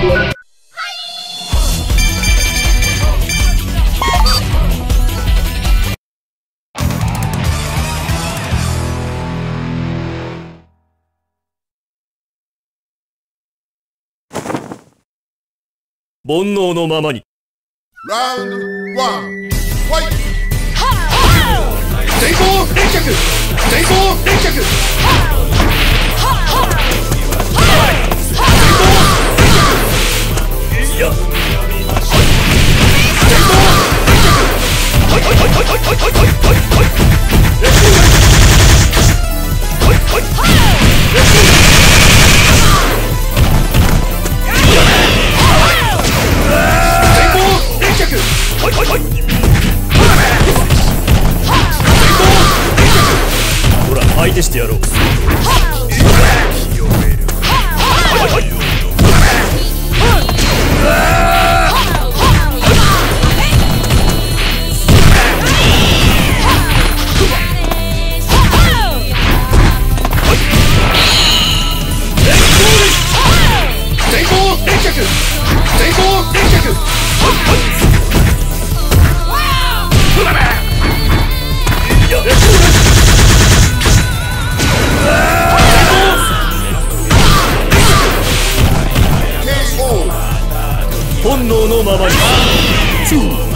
煩悩のままに。Round one, fight! 前方連脚前方連脚能のままに。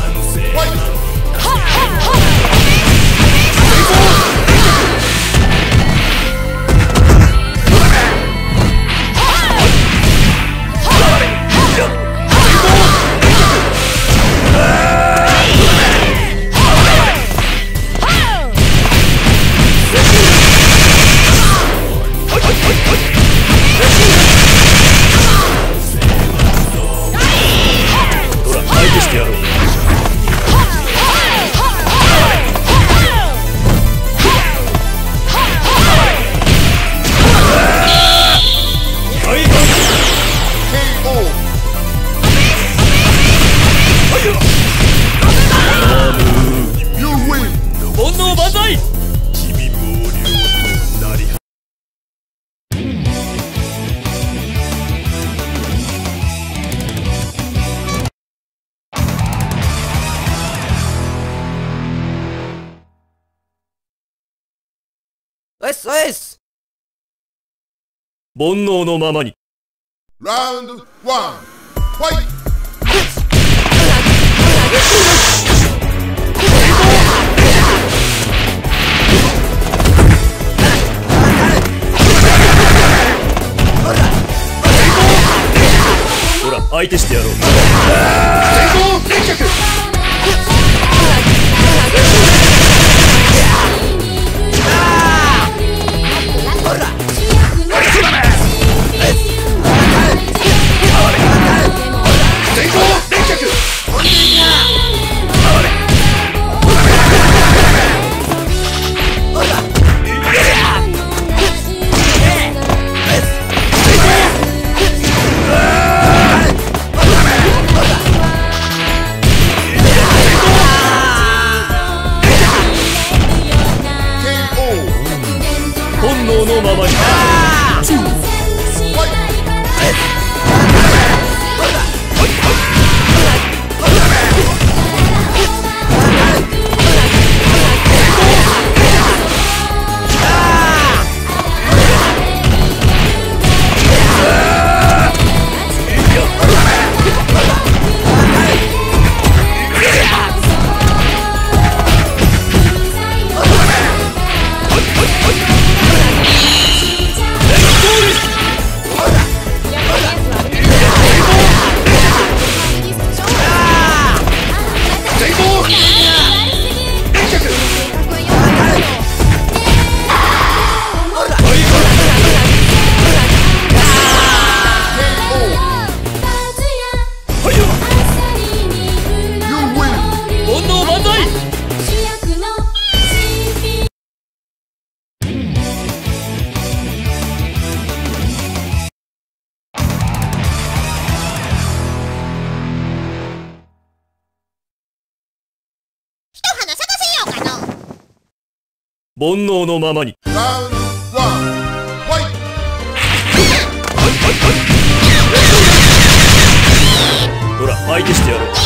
おいっすおいっす。煩悩のままに。Round one, fight! ほら相手してやろう煩悩のままに。ほら、相手してやろう。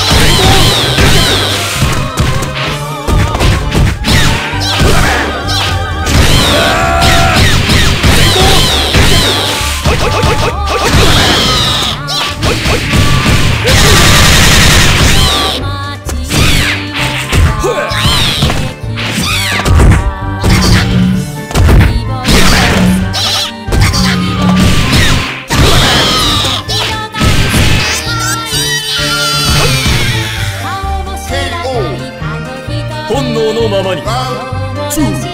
妈妈你，祝。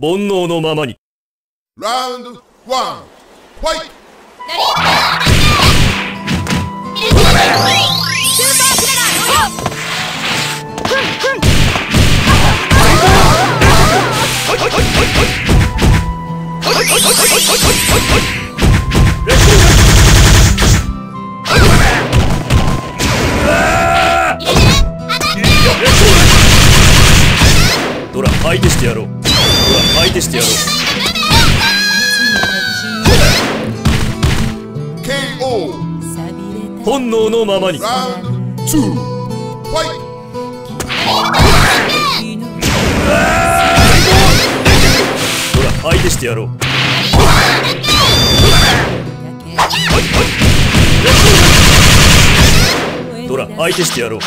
煩悩のままに。ラウンド、に Round two. Fight! ドラ相手してやろうドラ相手してやろう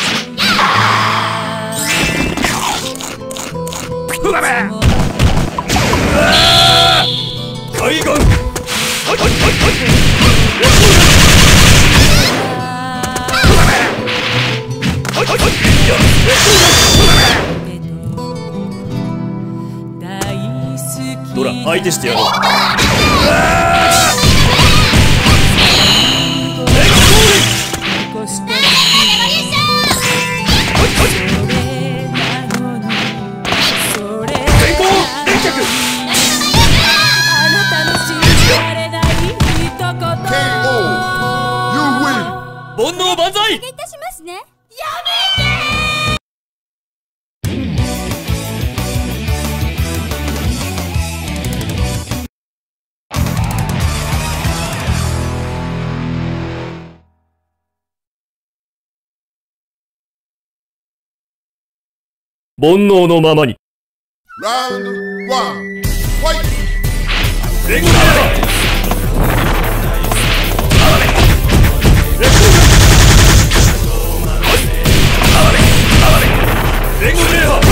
海岸ドラ相手してやろう。煩悩のままに Round one. Fight! レゴレアレゴレア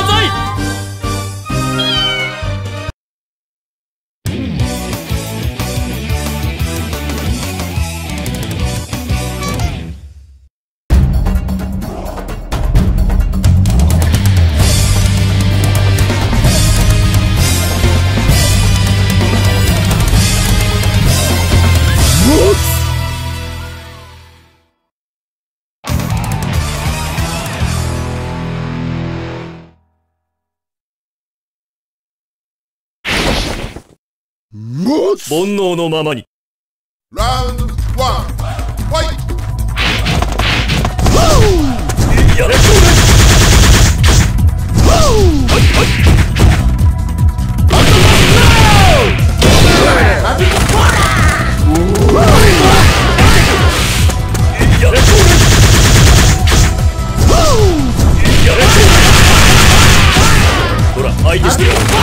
やば。煩悩のままに。Round one. Fight. やれそうやれそうやれそうほら相手してや